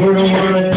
We're world.